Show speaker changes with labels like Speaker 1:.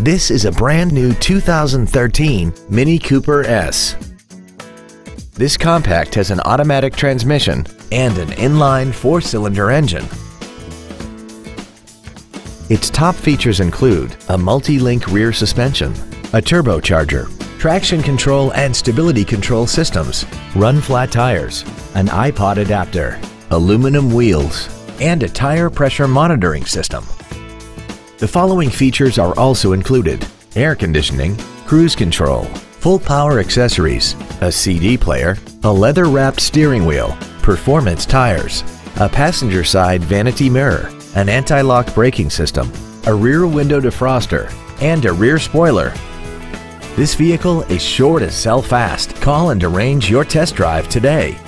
Speaker 1: This is a brand new 2013 Mini Cooper S. This compact has an automatic transmission and an inline four-cylinder engine. Its top features include a multi-link rear suspension, a turbocharger, traction control and stability control systems, run flat tires, an iPod adapter, aluminum wheels, and a tire pressure monitoring system. The following features are also included. Air conditioning, cruise control, full power accessories, a CD player, a leather-wrapped steering wheel, performance tires, a passenger side vanity mirror, an anti-lock braking system, a rear window defroster, and a rear spoiler. This vehicle is sure to sell fast. Call and arrange your test drive today.